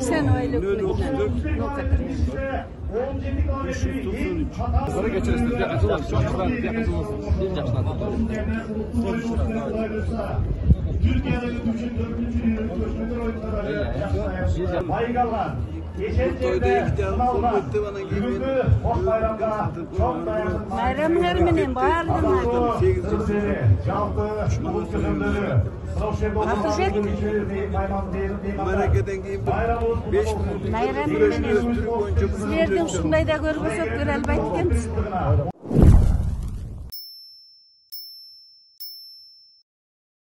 Sen öyle Sonra geçeriz. Bir açılmaz. Çok güzel. Bir açılmaz. Bir yaştan. Türkiye'deki üçün dördüncü yıl göçmenler oyunları Baygallar. Geçen sene sınavda, bugünkü hoş bayramda çok dayanıklı. Bayramın erminin bağırdın Adamı, тексере жалпы өткізімдері мерекеден кейін беш күн күресті түрік бойынша сіздердің шындай да көріп өсек көрәліп айтып